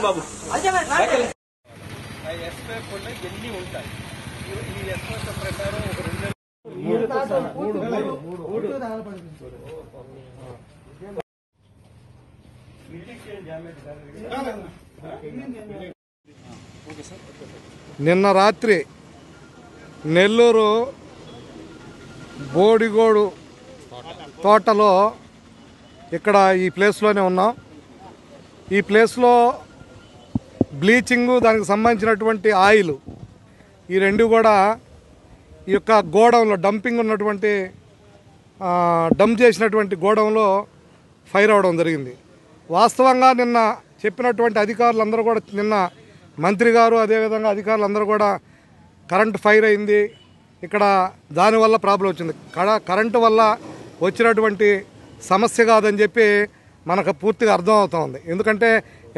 బాబు expire కొన్ని ఎన్ని ఉంటాయి ఈ ఎక్స్పైర్ ప్రకారం ఒక రెండు నిన్న రాత్రి నెల్లూరు బోడిగోడు తోటలో ఇక్కడ ఈ ప్లేస్లోనే ఉన్నాం. ఈ ప్లేస్లో బ్లీచింగు దానికి సంబంధించినటువంటి ఆయిల్ ఈ రెండు కూడా ఈ యొక్క గోడౌన్లో డంపింగ్ ఉన్నటువంటి డంప్ చేసినటువంటి గోడౌన్లో ఫైర్ అవడం జరిగింది. వాస్తవంగా నిన్న చెప్పినటువంటి అధికారులందరూ కూడా నిన్న మంత్రి గారు అదేవిధంగా అధికారులందరూ కూడా కరెంట్ ఫైర్ అయింది. ఇక్కడ దానివల్ల ప్రాబ్లం వచ్చింది. కడ కరెంటు వల్ల వచ్చినటువంటి సమస్య కాదని చెప్పి మనకు పూర్తిగా అర్థం అవుతా ఉంది. ఎందుకంటే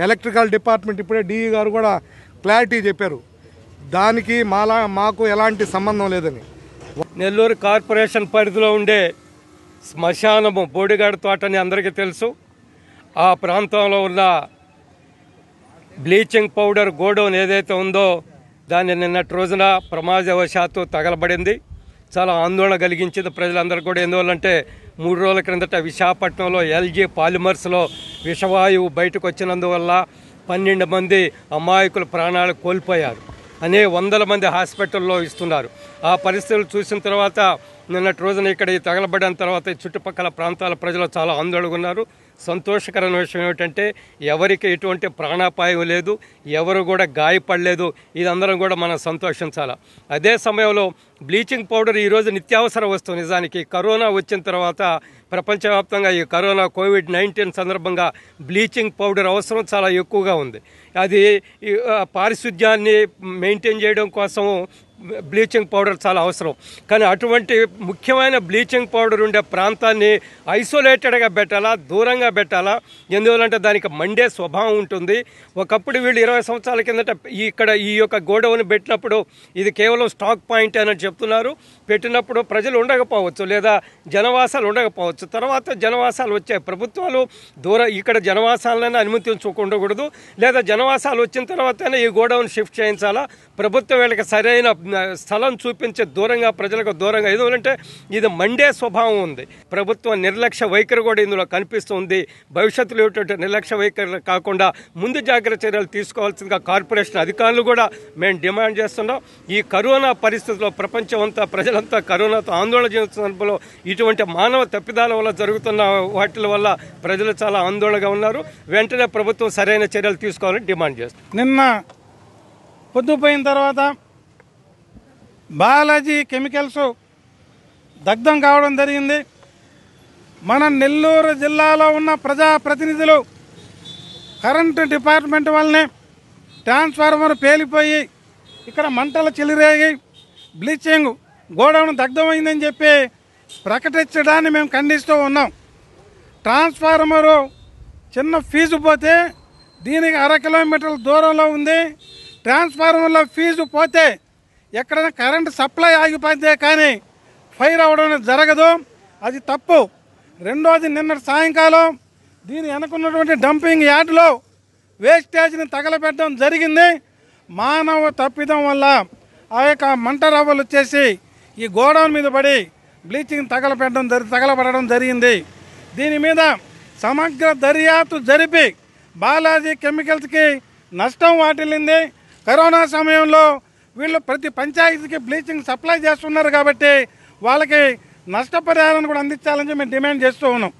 ఎలక్ట్రికల్ డిపార్ట్మెంట్ ఇప్పుడే డిఈ గారు కూడా క్లారిటీ చెప్పారు. దానికి మాలా మాకు ఎలాంటి సంబంధం లేదని. నెల్లూరు కార్పొరేషన్ పరిధిలో ఉండే శ్మశానము బోడిగాడు తోట అని అందరికీ తెలుసు. ఆ ప్రాంతంలో ఉన్న బ్లీచింగ్ పౌడర్ గోడౌన్ ఏదైతే ఉందో దాన్ని నిన్నటి రోజున ప్రమాదవశాత్తు తగలబడింది. చాలా ఆందోళన కలిగించింది ప్రజలందరూ కూడా. ఎందువల్లంటే మూడు రోజుల క్రిందట విశాఖపట్నంలో ఎల్జీ పాలిమర్స్లో విషవాయువు బయటకు వచ్చినందువల్ల పన్నెండు మంది అమాయకులు ప్రాణాలు కోల్పోయారు. అనే వందల మంది హాస్పిటల్లో ఇస్తున్నారు. ఆ పరిస్థితులు చూసిన తర్వాత నిన్నటి రోజున ఇక్కడ ఈ తగలబడిన తర్వాత ఈ చుట్టుపక్కల ప్రాంతాల ప్రజలు చాలా ఆందోళనగా ఉన్నారు సంతోషకరమైన విషయం ఏమిటంటే ఎవరికి ఎటువంటి ప్రాణాపాయం లేదు ఎవరు కూడా గాయపడలేదు ఇదందరం కూడా మనం సంతోషించాలి. అదే సమయంలో బ్లీచింగ్ పౌడర్ ఈరోజు నిత్యావసర వస్తువు నిజానికి. కరోనా వచ్చిన తర్వాత ప్రపంచవ్యాప్తంగా ఈ కరోనా కోవిడ్ నైన్టీన్ సందర్భంగా బ్లీచింగ్ పౌడర్ అవసరం చాలా ఎక్కువగా ఉంది. అది పారిశుద్ధ్యాన్ని మెయింటైన్ చేయడం కోసం బ్లీచింగ్ పౌడర్ చాలా అవసరం. కానీ అటువంటి ముఖ్యమైన బ్లీచింగ్ పౌడర్ ఉండే ప్రాంతాన్ని ఐసోలేటెడ్గా పెట్టాలా దూరంగా పెట్టాలా? ఎందువల్లంటే దానికి మండే స్వభావం ఉంటుంది. ఒకప్పుడు వీళ్ళు ఇరవై సంవత్సరాల కిందట ఈ ఇక్కడ ఈ యొక్క గోడౌన్ పెట్టినప్పుడు ఇది కేవలం స్టాక్ పాయింట్ అని చెప్తున్నారు. పెట్టినప్పుడు ప్రజలు ఉండకపోవచ్చు లేదా జనవాసాలు ఉండకపోవచ్చు. తర్వాత జనవాసాలు వచ్చాయి ప్రభుత్వాలు దూర ఇక్కడ జనవాసాలను అనుమతించకుండకూడదు లేదా జనవాసాలు వచ్చిన తర్వాతనే ఈ గోడౌన్ షిఫ్ట్ చేయించాలా? ప్రభుత్వం వీళ్ళకి సరైన స్థలం చూపించే దూరంగా ప్రజలకు దూరంగా. ఎందుకంటే ఇది మండే స్వభావం ఉంది. ప్రభుత్వం నిర్లక్ష్య వైఖరి కూడా ఇందులో కనిపిస్తుంది. భవిష్యత్తులో ఏమిటంటే నిర్లక్ష్య వైఖరి కాకుండా ముందు జాగ్రత్త చర్యలు తీసుకోవాల్సిందిగా కార్పొరేషన్ అధికారులు కూడా మేము డిమాండ్ చేస్తున్నాం. ఈ కరోనా పరిస్థితుల్లో ప్రపంచం అంతా ప్రజలంతా కరోనాతో ఆందోళన చెందుతున్న సందర్భంలో ఇటువంటి మానవ తప్పిదాల వల్ల జరుగుతున్న వాటి వల్ల ప్రజలు చాలా ఆందోళనగా ఉన్నారు. వెంటనే ప్రభుత్వం సరైన చర్యలు తీసుకోవాలని డిమాండ్ చేస్తుంది నిన్న పొద్దుపోయిన తర్వాత బయాలజీ కెమికల్స్ దగ్ధం కావడం జరిగింది. మన నెల్లూరు జిల్లాలో ఉన్న ప్రజాప్రతినిధులు కరెంటు డిపార్ట్మెంట్ వల్లనే ట్రాన్స్ఫార్మర్ పేలిపోయి ఇక్కడ మంటలు చెలిరేగి బ్లీచింగ్ గోడౌన్ దగ్ధమైందని చెప్పి ప్రకటించడాన్ని మేము ఖండిస్తూ ఉన్నాం. ట్రాన్స్ఫార్మరు చిన్న ఫీజు పోతే దీనికి అర కిలోమీటర్ల దూరంలో ఉంది. ట్రాన్స్ఫార్మర్లో ఫీజు పోతే ఎక్కడైనా కరెంటు సప్లై ఆగిపోతే కానీ ఫైర్ అవడం జరగదు. అది తప్పు. రెండోది నిన్నటి సాయంకాలం దీని వెనకున్నటువంటి డంపింగ్ యార్డ్లో వేస్టేజ్ని తగలబెట్టడం జరిగింది. మానవ తప్పిదం వల్ల ఆ యొక్క మంట రవ్వలు వచ్చేసి ఈ గోడౌన్ మీద పడి బ్లీచింగ్ తగలపెట్టడం జరి తగలబడడం జరిగింది. దీని మీద సమగ్ర దర్యాప్తు జరిపి బాలాజీ కెమికల్స్కి నష్టం వాటిల్లింది. కరోనా సమయంలో వీళ్ళు ప్రతి పంచాయతీకి బ్లీచింగ్ సప్లై చేస్తున్నారు కాబట్టి వాళ్ళకి నష్టపరిహారాన్ని కూడా అందించాలని చెప్పి మేము డిమాండ్ చేస్తూ ఉన్నాం.